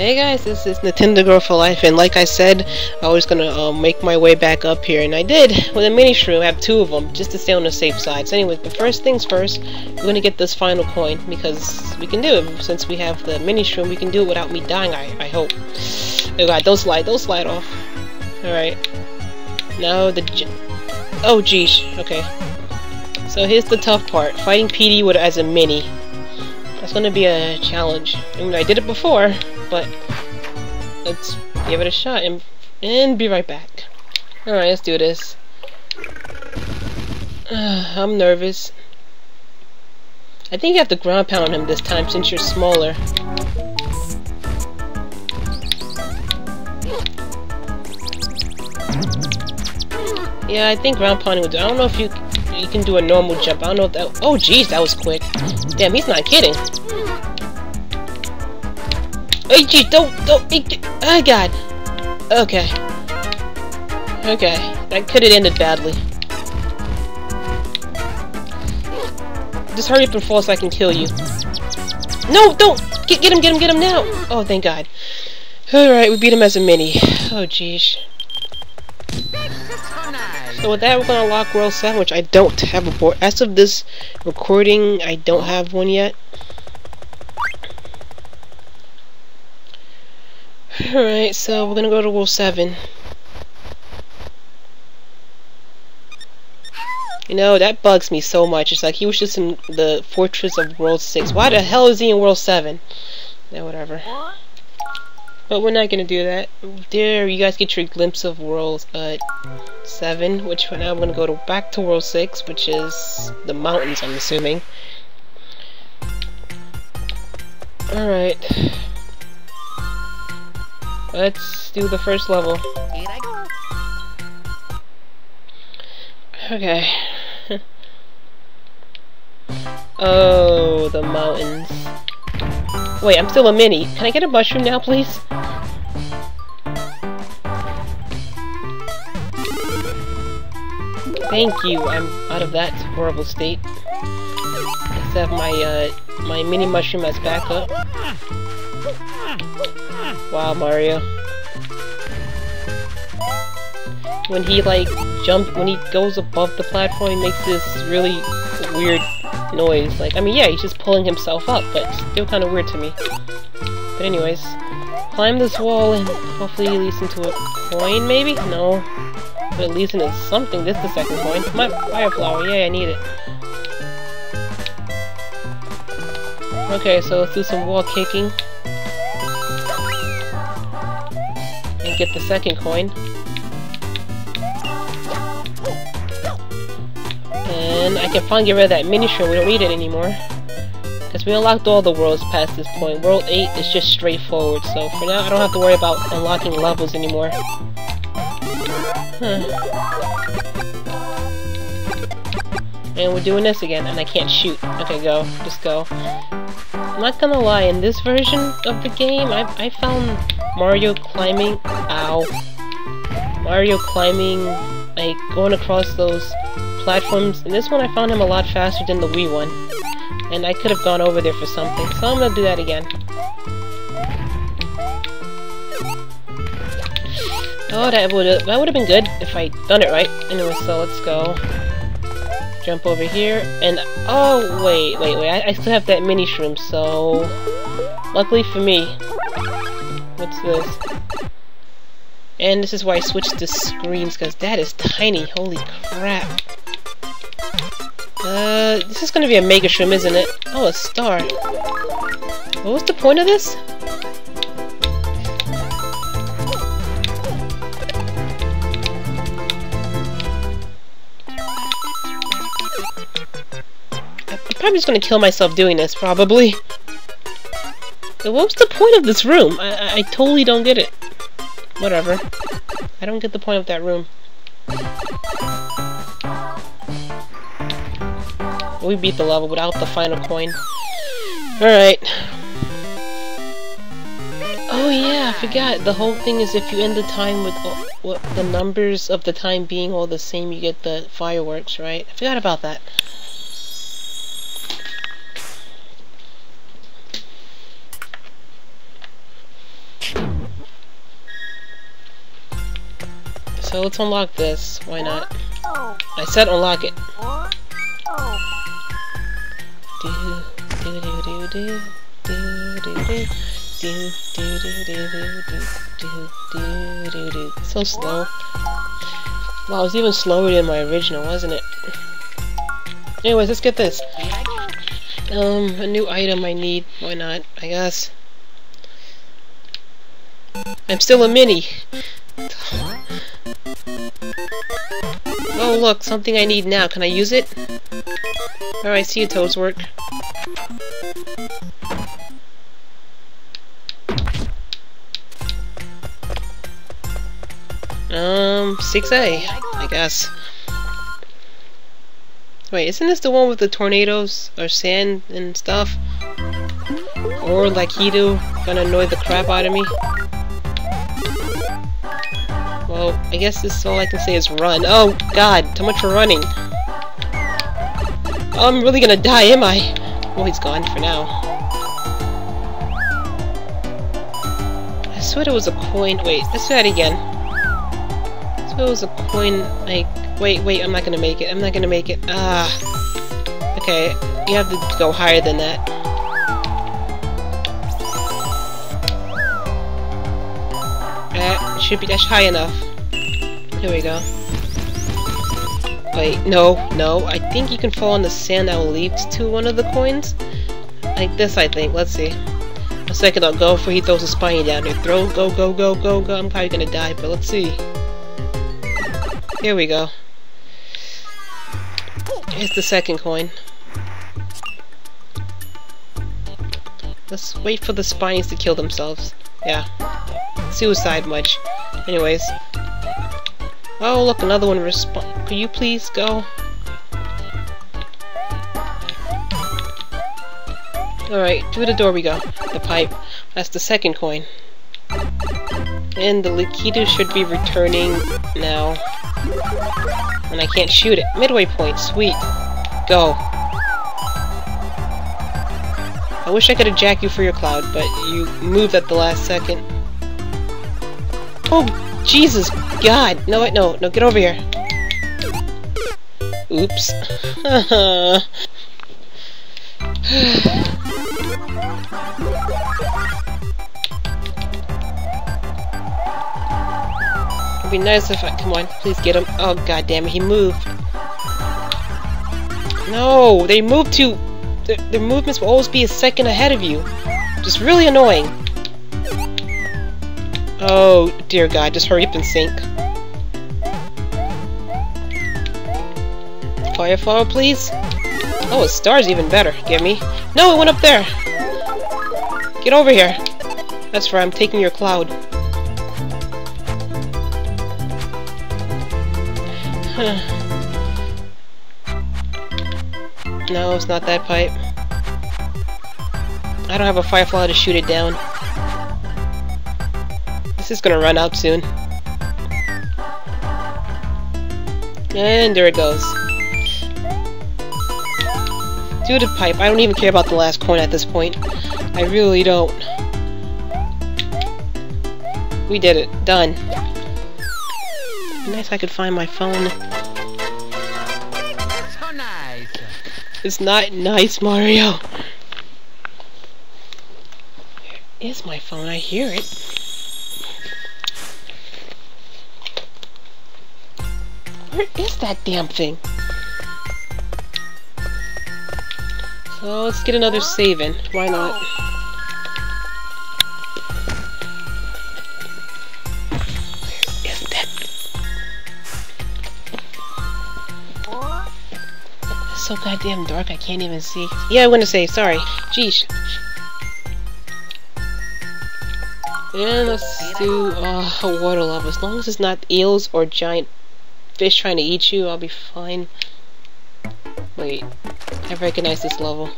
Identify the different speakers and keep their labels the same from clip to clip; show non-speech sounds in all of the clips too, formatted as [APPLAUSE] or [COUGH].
Speaker 1: Hey guys, this is Nintendo Girl for Life, and like I said, I was gonna uh, make my way back up here, and I did with a mini shroom. I have two of them just to stay on the safe side. So, anyways, but first things first, we're gonna get this final coin because we can do it since we have the mini shroom. We can do it without me dying. I I hope. Oh god, don't slide, don't slide off. All right. Now the. oh geez. Okay. So here's the tough part: fighting Petey with as a mini. That's gonna be a challenge. I mean, I did it before but let's give it a shot and, and be right back. Alright, let's do this. Uh, [SIGHS] I'm nervous. I think you have to ground pound him this time since you're smaller. Yeah, I think ground pounding would do. I don't know if you you can do a normal jump. I don't know if that. Oh, jeez, that was quick. Damn, he's not kidding. Hey, gee, don't, don't, oh god. Okay. Okay, that could have ended badly. Just hurry up and fall so I can kill you. No, don't! Get, get him, get him, get him now! Oh, thank god. Alright, we beat him as a mini. Oh, jeez. So with that, we're gonna lock World 7, which I don't have a board. As of this recording, I don't have one yet. Alright, so we're gonna go to World 7. You know, that bugs me so much. It's like he was just in the Fortress of World 6. Why the hell is he in World 7? Yeah, whatever. But we're not gonna do that. There, you guys get your glimpse of World uh, 7, which for now I'm gonna go to back to World 6, which is the mountains, I'm assuming. Alright. Let's do the first level. Here I go. Okay. [LAUGHS] oh, the mountains. Wait, I'm still a mini. Can I get a mushroom now, please? Thank you. I'm out of that horrible state. Let's have my uh, my mini mushroom as backup. Wow, Mario. When he, like, jump, when he goes above the platform, he makes this really weird noise. Like, I mean, yeah, he's just pulling himself up, but still kind of weird to me. But anyways, climb this wall and hopefully it leads into a coin, maybe? No. But it leads into something. This is the second coin. My fire flower. Yeah, I need it. Okay, so let's do some wall kicking. Get the second coin. And I can finally get rid of that mini shroom, we don't need it anymore. Because we unlocked all the worlds past this point. World 8 is just straightforward, so for now I don't have to worry about unlocking levels anymore. Huh. And we're doing this again, and I can't shoot. Okay, go. Just go. I'm not gonna lie, in this version of the game, I, I found Mario climbing, Mario climbing, like, going across those platforms. In this one, I found him a lot faster than the Wii one. And I could have gone over there for something, so I'm gonna do that again. Oh, that would that would have been good if I done it right. Anyway, so let's go. Jump over here, and oh wait, wait, wait! I, I still have that mini shroom, so luckily for me, What's this? And this is why I switched to screens, because that is tiny. Holy crap. Uh, this is gonna be a Mega Shroom, isn't it? Oh, a star. What was the point of this? I'm probably just gonna kill myself doing this, probably. What was the point of this room? I, I, I totally don't get it. Whatever. I don't get the point of that room. We beat the level without the final coin. Alright. Oh yeah, I forgot. The whole thing is if you end the time with all, what the numbers of the time being all the same, you get the fireworks, right? I forgot about that. So let's unlock this. Why not? I said unlock it. So slow. Wow, it's even slower than my original, wasn't it? Anyways, let's get this. Um, a new item I need. Why not? I guess. I'm still a mini. Look, something I need now. Can I use it? Alright, see you work. Um, 6A, I guess. Wait, isn't this the one with the tornadoes or sand and stuff? Or like Hedo gonna annoy the crap out of me? I guess this is all I can say is run. Oh god, too much for running. Oh, I'm really gonna die, am I? Well, he's gone for now. I swear it was a coin. Wait, let's do that again. I swear it was a coin, like... Wait, wait, I'm not gonna make it. I'm not gonna make it. Ah. Okay, you have to go higher than that. That should be that's high enough. Here we go. Wait, no, no. I think you can fall on the sand that will lead to one of the coins. Like this, I think. Let's see. A second, I'll go for he throws a spiny down here. Throw, go, go, go, go, go. I'm probably gonna die, but let's see. Here we go. Here's the second coin. Let's wait for the spines to kill themselves. Yeah. Suicide much. Anyways. Oh, look, another one respond. Could you please go? Alright, through the door we go. The pipe. That's the second coin. And the Lakitu should be returning now. And I can't shoot it. Midway point, sweet. Go. I wish I could have jacked you for your cloud, but you moved at the last second. Oh, Jesus, God! No, wait, no, no, get over here. Oops. [SIGHS] It'd be nice if I- come on, please get him. Oh, god damn it, he moved. No, they move to- their, their movements will always be a second ahead of you. Just really annoying. Oh, dear God, just hurry up and sink. Fireflower, please? Oh, a star's even better. Give me. No, it went up there! Get over here! That's right, I'm taking your cloud. no, it's not that pipe. I don't have a firefly to shoot it down. This is gonna run out soon. And there it goes. Do the pipe. I don't even care about the last coin at this point. I really don't. We did it. Done. Nice I could find my phone.
Speaker 2: So nice.
Speaker 1: It's not nice, Mario. Where is my phone? I hear it. That damn thing? So let's get another saving. Why not? Where is that? So goddamn dark I can't even see. Yeah, I want to say sorry. Jeez. And let's do uh, a water. As long as it's not eels or giant fish trying to eat you, I'll be fine. Wait, I recognize this level.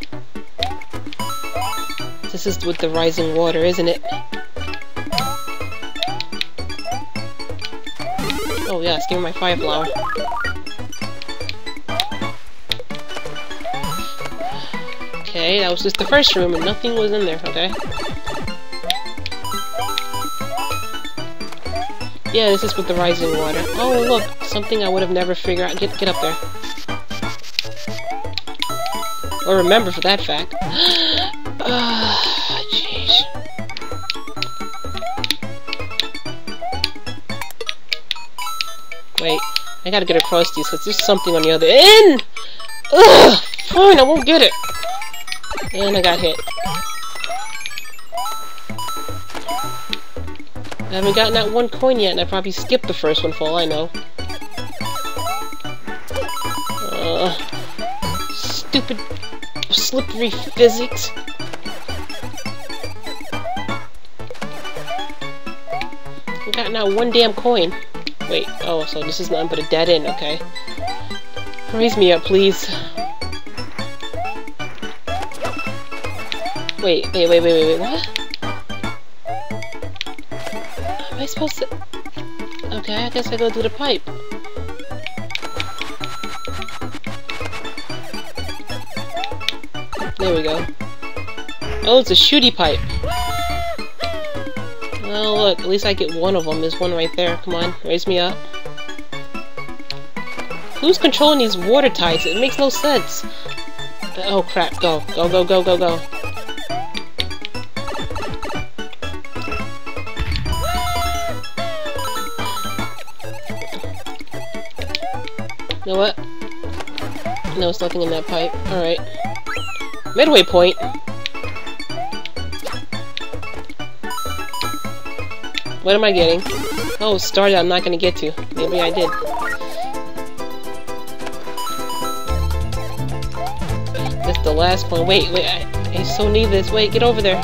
Speaker 1: This is with the rising water, isn't it? Oh yes, give me my fire flower. Okay, that was just the first room and nothing was in there, okay? Yeah, this is with the rising water. Oh, look, something I would have never figured out. Get, get up there. Or remember for that fact. [GASPS] Ah, jeez. Wait, I gotta get across these because there's something on the other end. Ugh, fine, I won't get it. And I got hit. I haven't gotten that one coin yet, and I probably skipped the first one for all I know. Uh, stupid, slippery physics. I got not one damn coin. Wait, oh, so this is nothing but a dead end, okay. Raise me up, please. Wait, wait, wait, wait, wait, wait, what? Supposed to... Okay, I guess I go through the pipe. There we go. Oh, it's a shooty pipe. Well, look, at least I get one of them. There's one right there. Come on, raise me up. Who's controlling these water tides? It makes no sense. Oh crap, go. Go, go, go, go, go. Know what? No, it's nothing in that pipe. Alright. Midway point. What am I getting? Oh, star that I'm not gonna get to. Maybe I did. That's the last one. Wait, wait, I, I so need this. Wait, get over there.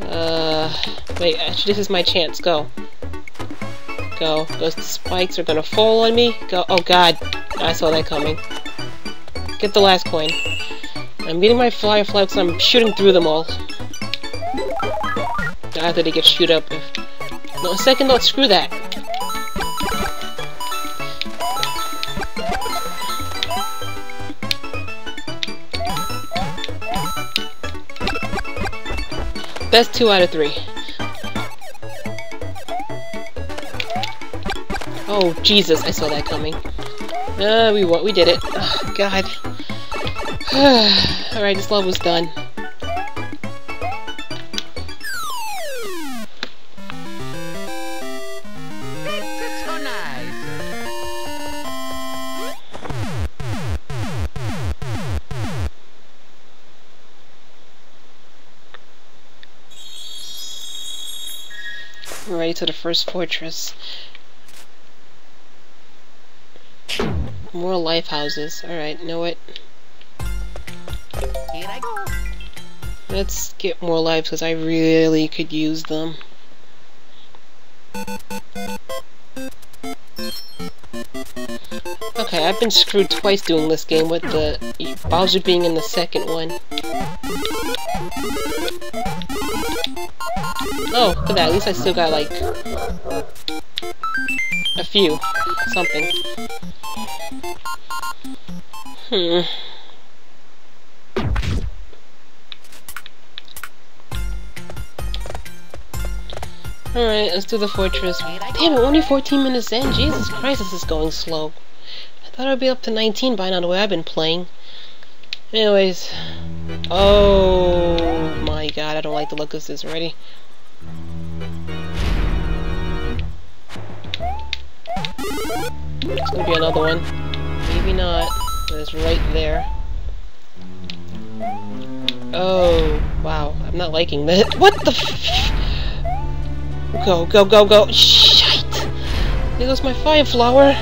Speaker 1: Uh, wait, actually, this is my chance. Go. Go. Those spikes are gonna fall on me. Go. Oh god. I saw that coming. Get the last coin. I'm getting my firefly because I'm shooting through them all. After they get shoot up. If... No, second thought, screw that. That's two out of three. Oh, Jesus, I saw that coming. Uh, we we did it. Oh, God. [SIGHS] Alright, this level's done. Ready to the first fortress. More life houses. Alright, know what? Here I go. Let's get more lives because I really could use them. Okay, I've been screwed twice doing this game with the Bowser being in the second one. Oh, look at that. At least I still got, like, a few. Something. Hmm. Alright, let's do the fortress. Damn it, only 14 minutes in? Jesus Christ, this is going slow. I thought I'd be up to 19 by now the way I've been playing. Anyways. Oh my god, I don't like the look of this already. It's gonna be another one. Not. It's right there. Oh, wow. I'm not liking that. [LAUGHS] What the Go, go, go, go. Shite! There goes my fire flower.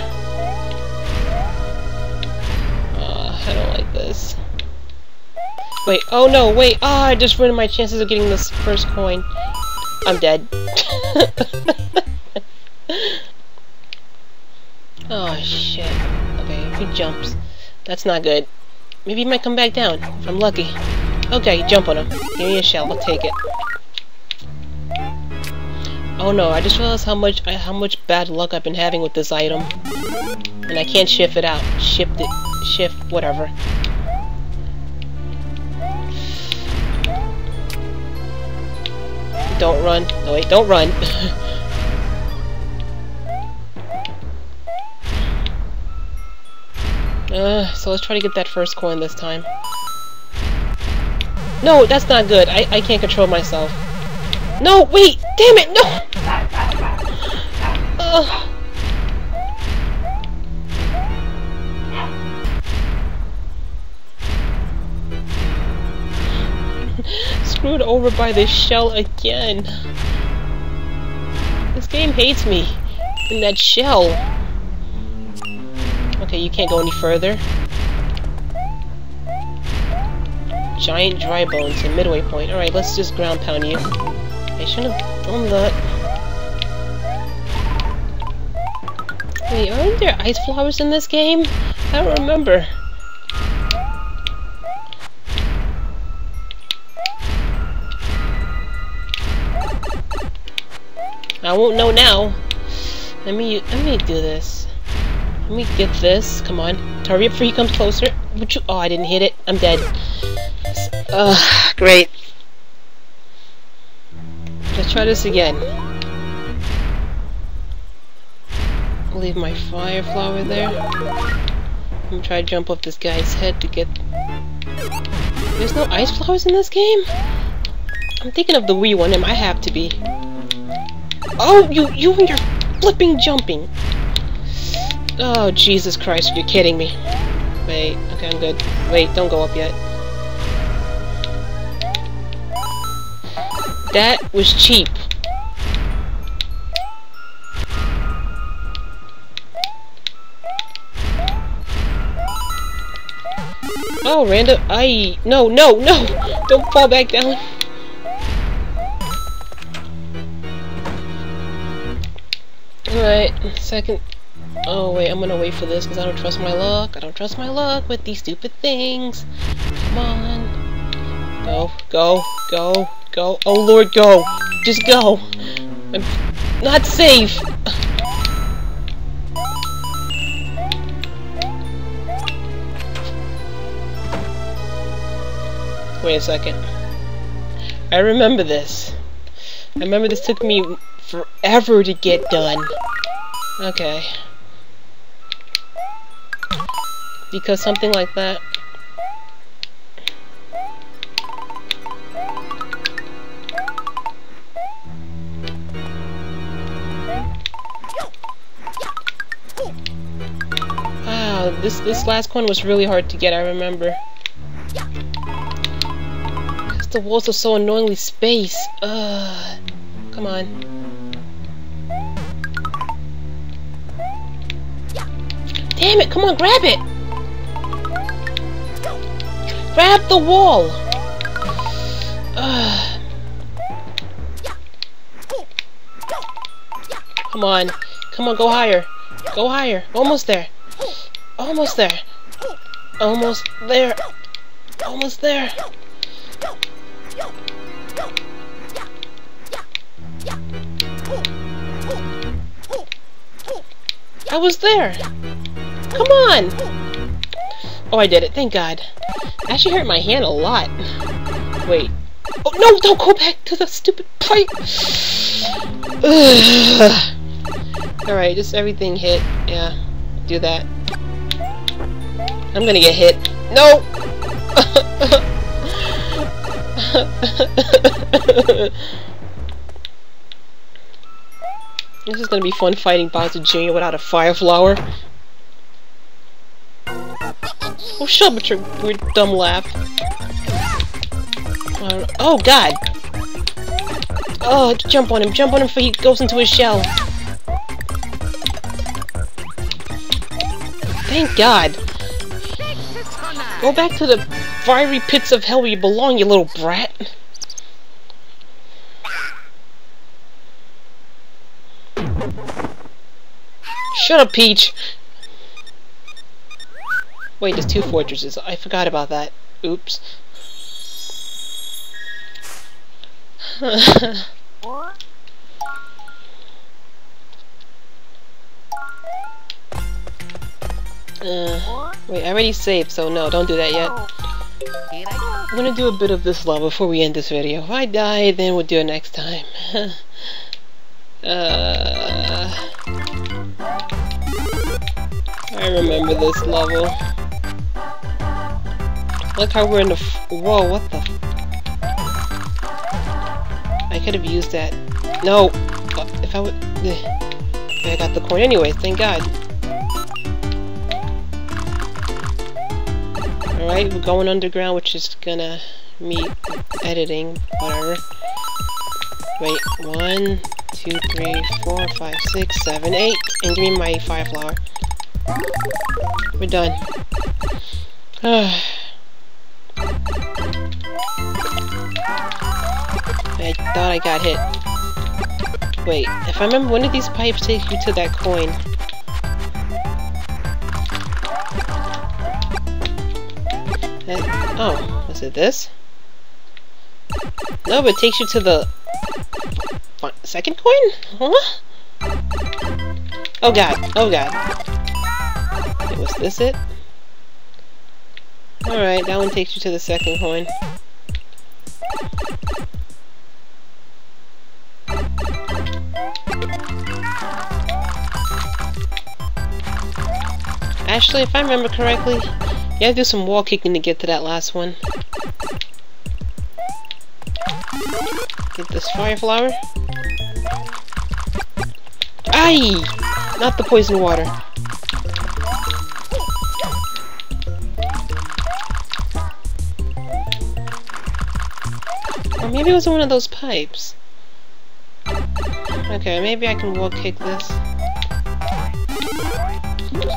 Speaker 1: Uh, I don't like this. Wait, oh no, wait. Ah, oh, I just ruined my chances of getting this first coin. I'm dead. [LAUGHS] oh, shit. He jumps. That's not good. Maybe he might come back down, if I'm lucky. Okay, jump on him. Give me a shell, I'll take it. Oh no, I just realized how much how much bad luck I've been having with this item. And I can't shift it out. Shift it. Shift, whatever. Don't run. No wait, don't run. [LAUGHS] Uh, so let's try to get that first coin this time. No, that's not good. I, I can't control myself. No, wait! Damn it, no! Uh. [LAUGHS] Screwed over by this shell again. This game hates me. In that shell. Okay, you can't go any further. Giant dry bones and midway point. Alright, let's just ground pound you. I shouldn't have done that. Wait, aren't there ice flowers in this game? I don't remember. I won't know now. Let me let me do this. Let me get this. Come on. Hurry up before he comes closer. Would you oh I didn't hit it. I'm dead. Ugh, great. Let's try this again. Leave my fire flower there. I'm gonna try to jump off this guy's head to get... There's no ice flowers in this game? I'm thinking of the Wii one, and I have to be. Oh, you, you and your flipping jumping. Oh, Jesus Christ, you're kidding me. Wait, okay, I'm good. Wait, don't go up yet. That was cheap. Oh, random. I. No, no, no! Don't fall back down. Alright, second. Oh, wait, I'm gonna wait for this because I don't trust my luck. I don't trust my luck with these stupid things. Come on. Go, go, go. Go. Oh lord, go. Just go. I'm not safe. Wait a second. I remember this. I remember this took me forever to get done. Okay. Because something like that ah, this this last coin was really hard to get, I remember. Because the walls are so annoyingly spaced. Ugh. Come on. Damn it, come on, grab it! Grab the wall! Ugh. [SIGHS] Come on. Come on, go higher. Go higher. Almost there. Almost there. Almost there. Almost there. I was there. Come on. Oh, I did it. Thank God. Actually hurt my hand a lot. Wait. Oh, no! Don't go back to the stupid pipe! [SIGHS] Alright, just everything hit. Yeah. Do that. I'm gonna get hit. No! [LAUGHS] this is gonna be fun fighting Bowser Jr. without a fire flower. Oh, shut up with your weird dumb laugh. Uh, oh, God! Oh, jump on him, jump on him before he goes into his shell. Thank God. Go back to the fiery pits of hell where you belong, you little brat. Shut up, Peach! Wait, there's two fortresses. I forgot about that. Oops. [LAUGHS] Uh, wait, I already saved, so no, don't do that yet. I'm gonna do a bit of this level before we end this video. If I die, then we'll do it next time. [LAUGHS] uh, I remember this level. Look how we're in the f Whoa, what the I could have used that. No! Uh, if I would... I got the coin anyway, thank god. Alright, we're going underground, which is gonna meet editing, whatever. Wait, one, two, three, four, five, six, seven, eight, and give me my fire flower. We're done. [SIGHS] I thought I got hit. Wait, if I remember, when did these pipes take you to that coin? That, oh, was it this? No, but it takes you to the second coin? Huh? Oh god, oh god. Was this it? Alright, that one takes you to the second coin. Actually, if I remember correctly, you have to do some wall kicking to get to that last one. Get this fire flower. Aye! Not the poison water. Or maybe it was one of those pipes. Okay, maybe I can wall kick this.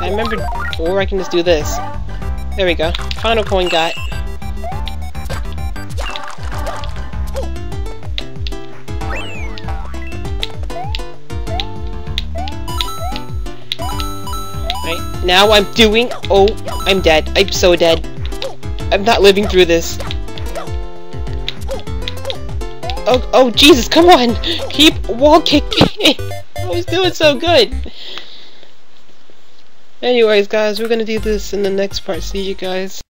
Speaker 1: I remember, or I can just do this. There we go. Final coin got. Right, now I'm doing- oh, I'm dead. I'm so dead. I'm not living through this. Oh, oh, Jesus, come on! Keep wall kicking! [LAUGHS] I was doing so good! Anyways, guys, we're gonna do this in the next part. See you guys.